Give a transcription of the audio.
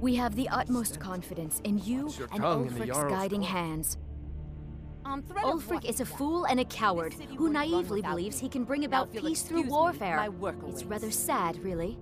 We have the utmost confidence in you and Ulfric's guiding hands. Ulfric is a fool and a coward who naively believes he can bring about peace through warfare. It's rather sad, really.